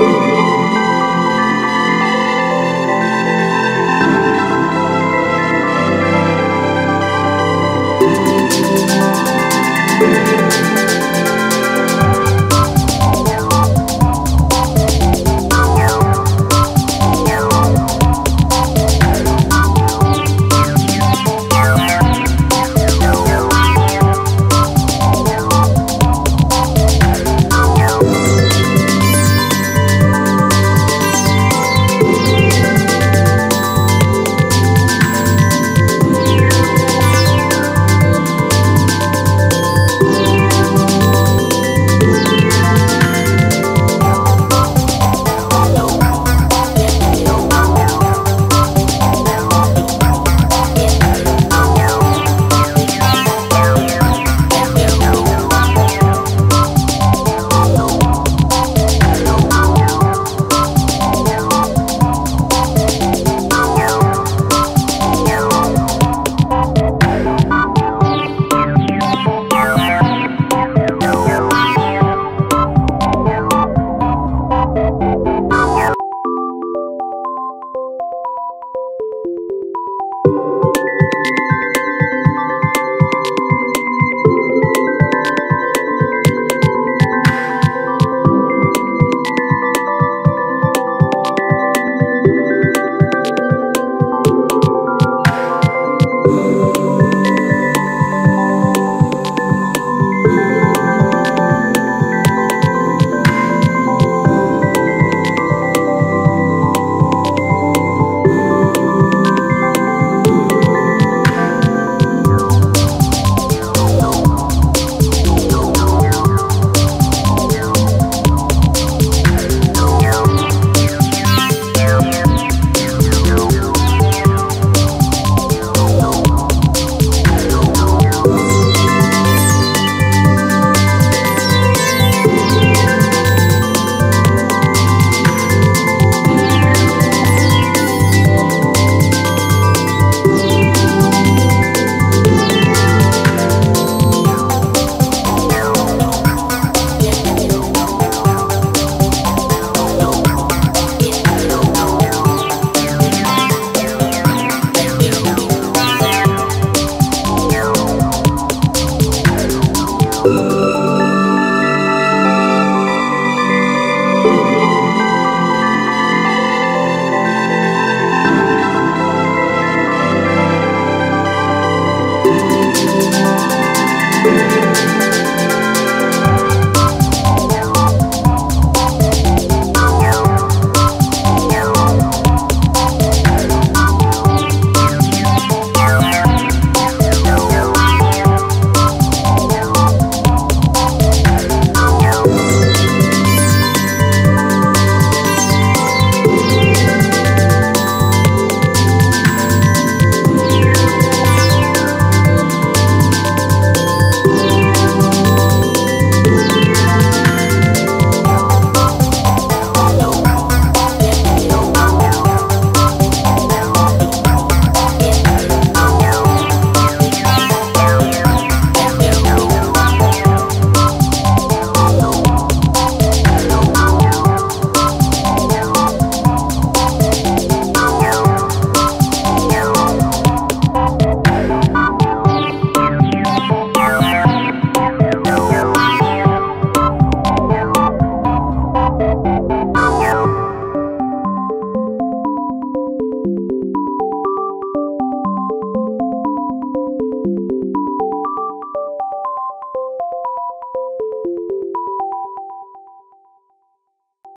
you.